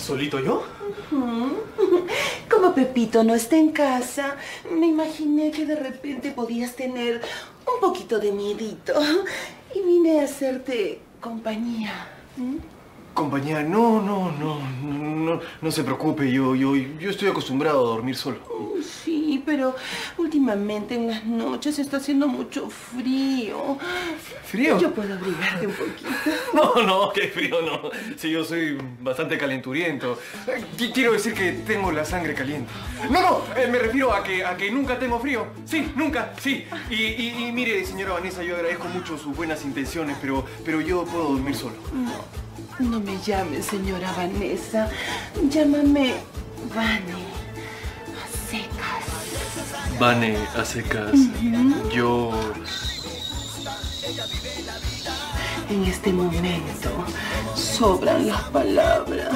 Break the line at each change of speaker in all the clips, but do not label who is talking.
¿Solito yo?
Como Pepito no está en casa, me imaginé que de repente podías tener un poquito de miedito. Y vine a hacerte compañía. ¿Mm?
Compañía, no, no, no, no, no se preocupe, yo, yo, yo estoy acostumbrado a dormir solo.
Sí, pero últimamente en las noches está haciendo mucho frío.
¿Frío?
Yo puedo abrigarte un poquito.
No, no, qué frío, no. Sí, yo soy bastante calenturiento. Quiero decir que tengo la sangre caliente. No, no, eh, me refiero a que, a que nunca tengo frío. Sí, nunca, sí. Y, y- y mire, señora Vanessa, yo agradezco mucho sus buenas intenciones, pero, pero yo puedo dormir solo.
No, no me llames señora Vanessa. Llámame Vane. A secas.
Vane, a secas, yo...
En este momento sobran las palabras.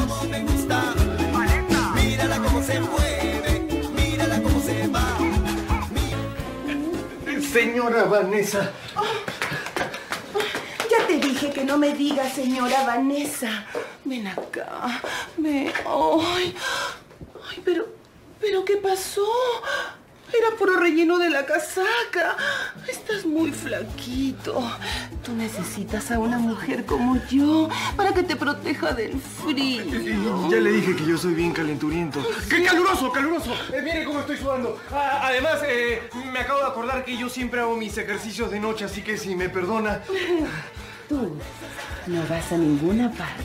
Señora Vanessa.
Ya te dije que no me digas, señora Vanessa. Ven acá. Ven. Ay. Ay, pero. ¿Pero qué pasó? Era puro relleno de la casaca. Estás muy flaquito. Tú necesitas a una mujer como yo para que te proteja del frío.
Ya le dije que yo soy bien calenturiento. ¡Qué caluroso, caluroso! Eh, mire cómo estoy sudando. Ah, además, eh, me acabo de acordar que yo siempre hago mis ejercicios de noche, así que si me perdona...
Tú no vas a ninguna parte.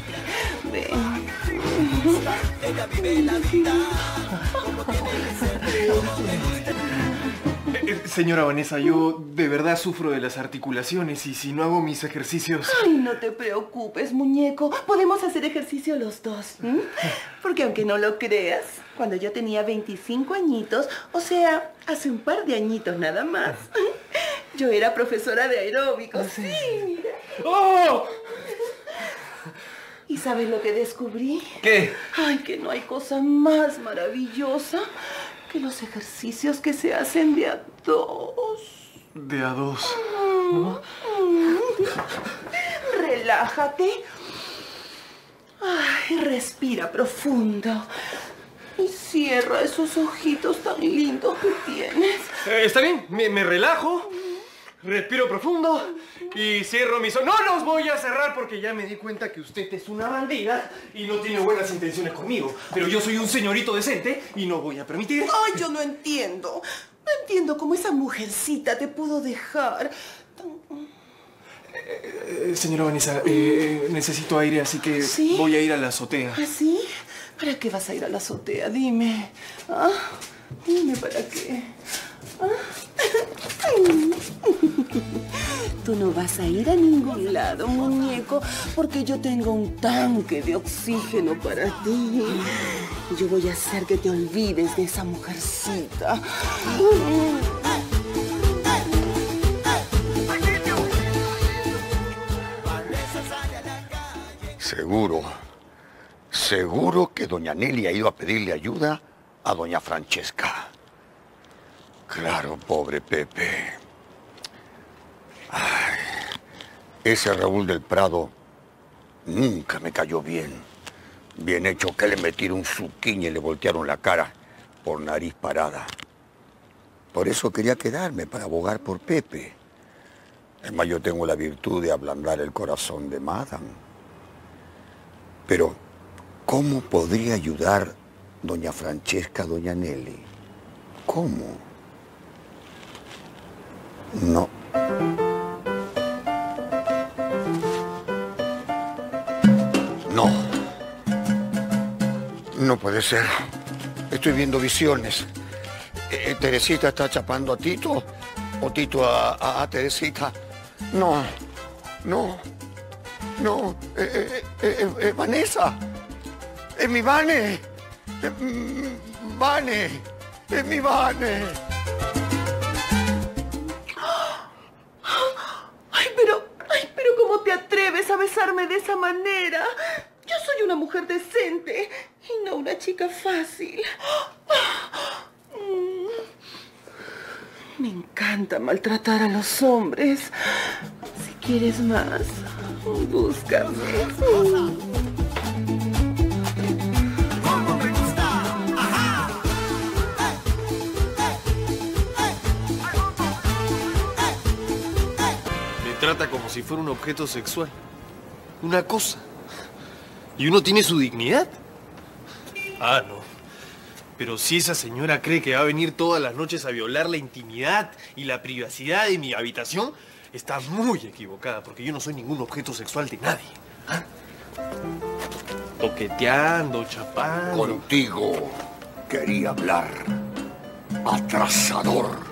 Ven.
Eh, eh, señora Vanessa, yo de verdad sufro de las articulaciones y si no hago mis ejercicios...
Ay, no te preocupes, muñeco. Podemos hacer ejercicio los dos. Porque aunque no lo creas, cuando yo tenía 25 añitos, o sea, hace un par de añitos nada más, yo era profesora de aeróbicos. Sí, mira.
¡Oh!
¿Y sabes lo que descubrí?
¿Qué?
Ay, que no hay cosa más maravillosa que los ejercicios que se hacen de a dos.
De a dos.
Relájate. Ay, respira profundo. Y cierra esos ojitos tan lindos que tienes.
Eh, ¿Está bien? Me, me relajo, respiro profundo y cierro mis ojos. No los voy a cerrar porque ya me di cuenta que usted es una bandida y no tiene buenas intenciones conmigo. Pero yo soy un señorito decente y no voy a permitir...
Ay, yo no entiendo. No entiendo cómo esa mujercita te pudo dejar. tan-
Eh, señora Vanessa, eh, necesito aire, así que
¿Sí?
voy a ir a la azotea.
¿Así? ¿Para qué vas a ir a la azotea? Dime. ¿Ah? Dime para qué. ¿Ah? Tú no vas a ir a ningún lado, muñeco, porque yo tengo un tanque de oxígeno para ti. Yo voy a hacer que te olvides de esa mujercita.
Seguro, seguro que doña Nelly ha ido a pedirle ayuda a doña Francesca. Claro, pobre Pepe. Ay, ese Raúl del Prado nunca me cayó bien. Bien hecho que le metieron un zuquiña y le voltearon la cara por nariz parada. Por eso quería quedarme para abogar por Pepe. Además, yo tengo la virtud de ablandar el corazón de Madame. Pero, ¿cómo podría ayudar doña Francesca a doña Nelly? ¿Cómo? No. Puede ser. Estoy viendo visiones. Eh, ¿Teresita está chapando a Tito? ¿O Tito a, a- Teresita? No. No. No, eh, eh, eh, eh, Vanessa. Es mi Vane. Eh, mm, Vane. Es mi Vane.
Ay, pero, ay, pero ¿cómo te atreves a besarme de esa manera? Yo soy una mujer decente una chica fácil. Me encanta maltratar a los hombres. Si quieres más, búscame.
Me trata como si fuera un objeto sexual. Una cosa. ¿Y uno tiene su dignidad? Ah, no. Pero si esa señora cree que va a venir todas las noches a violar la intimidad y la privacidad de mi habitación, está muy equivocada, porque yo no soy ningún objeto sexual de nadie. ¿ah? Toqueteando, chapando.
Contigo quería hablar. Atrasador.